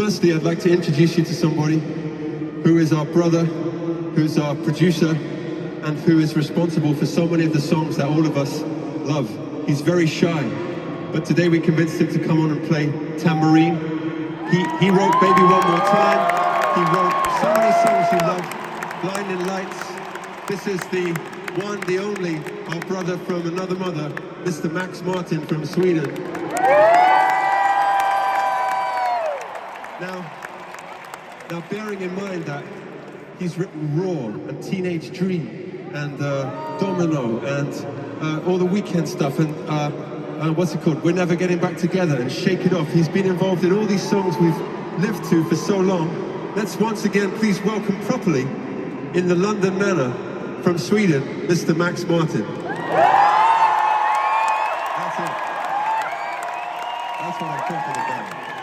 firstly, I'd like to introduce you to somebody who is our brother, who's our producer, and who is responsible for so many of the songs that all of us love. He's very shy, but today we convinced him to come on and play tambourine. He, he wrote Baby One More Time. He wrote so many songs you love, Blinding Lights. This is the one, the only, our brother from another mother, Mr. Max Martin from Sweden. Now, now bearing in mind that he's written Roar and Teenage Dream and uh, Domino and uh, all the Weeknd stuff and uh, uh, what's it called? We're Never Getting Back Together and Shake It Off. He's been involved in all these songs we've lived to for so long. Let's once again please welcome properly in the London manner from Sweden, Mr. Max Martin. That's it. That's what I'm talking about.